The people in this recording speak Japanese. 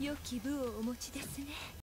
良き部をお持ちですね。